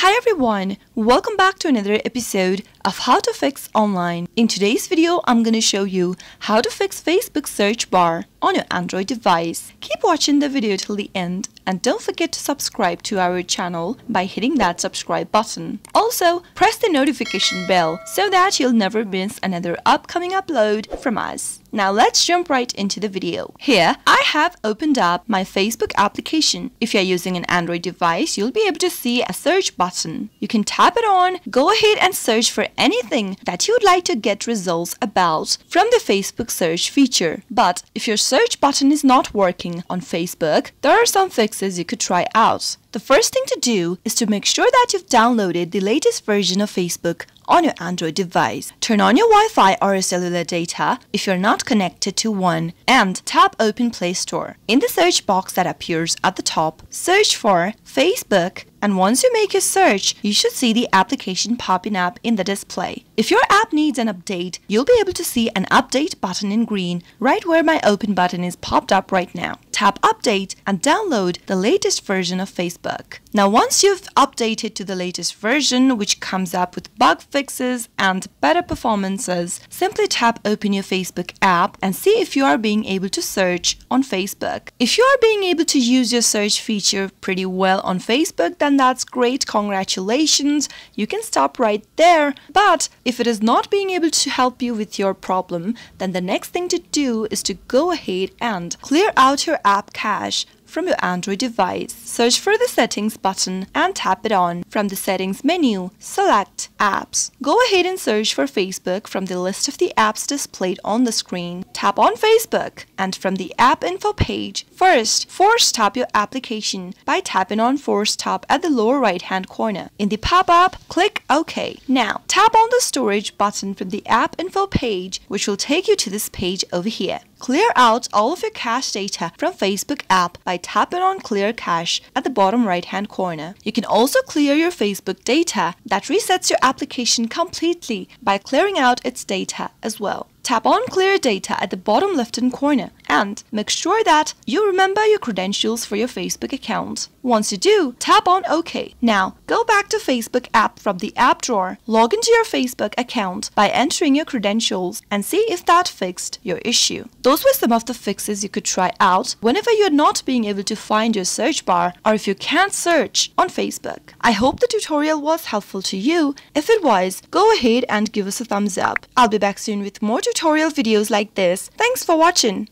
Hi everyone, welcome back to another episode of How to Fix Online. In today's video, I'm going to show you how to fix Facebook search bar on your Android device. Keep watching the video till the end and don't forget to subscribe to our channel by hitting that subscribe button. Also, press the notification bell so that you'll never miss another upcoming upload from us. Now let's jump right into the video. Here, I have opened up my Facebook application. If you're using an Android device, you'll be able to see a search button. You can tap it on, go ahead and search for anything that you'd like to get results about from the Facebook search feature. But if your search button is not working on Facebook, there are some fixes you could try out. The first thing to do is to make sure that you've downloaded the latest version of Facebook on your Android device. Turn on your Wi-Fi or your cellular data if you're not connected to one and tap Open Play Store. In the search box that appears at the top, search for Facebook and once you make your search, you should see the application popping up in the display. If your app needs an update, you'll be able to see an update button in green right where my open button is popped up right now. Tap update and download the latest version of Facebook. Now once you've updated to the latest version which comes up with bug fixes and better performances, simply tap open your Facebook app and see if you are being able to search on Facebook. If you are being able to use your search feature pretty well on Facebook, then that's great, congratulations, you can stop right there. But if it is not being able to help you with your problem, then the next thing to do is to go ahead and clear out your app cache from your Android device. Search for the settings button and tap it on. From the settings menu, select apps. Go ahead and search for Facebook from the list of the apps displayed on the screen. Tap on Facebook and from the app info page, first force stop your application by tapping on force stop at the lower right hand corner. In the pop-up, click OK. Now tap on the storage button from the app info page which will take you to this page over here. Clear out all of your cache data from Facebook app by tapping on Clear Cache at the bottom right hand corner. You can also clear your Facebook data that resets your application completely by clearing out its data as well. Tap on Clear Data at the bottom left-hand corner and make sure that you remember your credentials for your Facebook account. Once you do, tap on OK. Now, go back to Facebook app from the app drawer, log into your Facebook account by entering your credentials and see if that fixed your issue. Those were some of the fixes you could try out whenever you're not being able to find your search bar or if you can't search on Facebook. I hope the tutorial was helpful to you. If it was, go ahead and give us a thumbs up. I'll be back soon with more tutorial videos like this. Thanks for watching.